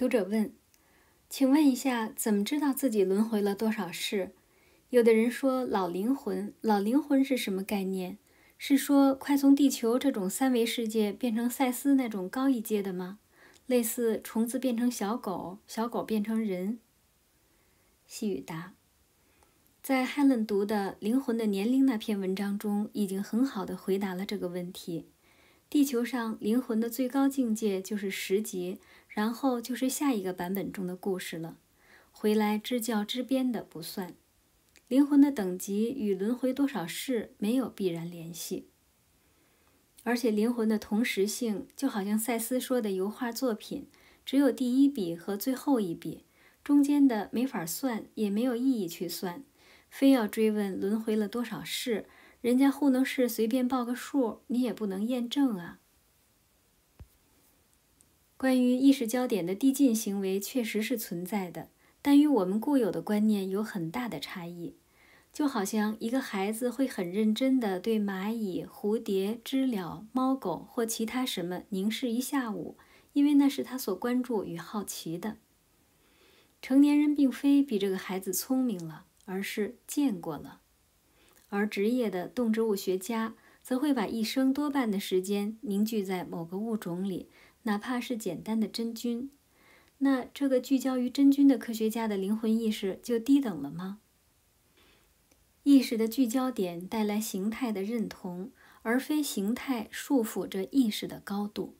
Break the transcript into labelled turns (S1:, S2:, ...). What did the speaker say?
S1: 读者问：“请问一下，怎么知道自己轮回了多少世？”有的人说：“老灵魂，老灵魂是什么概念？是说快从地球这种三维世界变成赛斯那种高一阶的吗？类似虫子变成小狗，小狗变成人？”细雨答：“在汉伦读的《灵魂的年龄》那篇文章中，已经很好的回答了这个问题。地球上灵魂的最高境界就是十级。”然后就是下一个版本中的故事了。回来支教支边的不算。灵魂的等级与轮回多少世没有必然联系。而且灵魂的同时性就好像赛斯说的油画作品，只有第一笔和最后一笔，中间的没法算，也没有意义去算。非要追问轮回了多少世，人家糊弄事随便报个数，你也不能验证啊。关于意识焦点的递进行为确实是存在的，但与我们固有的观念有很大的差异。就好像一个孩子会很认真地对蚂蚁、蝴蝶、知了、猫狗或其他什么凝视一下午，因为那是他所关注与好奇的。成年人并非比这个孩子聪明了，而是见过了。而职业的动植物学家则会把一生多半的时间凝聚在某个物种里。哪怕是简单的真菌，那这个聚焦于真菌的科学家的灵魂意识就低等了吗？意识的聚焦点带来形态的认同，而非形态束缚着意识的高度。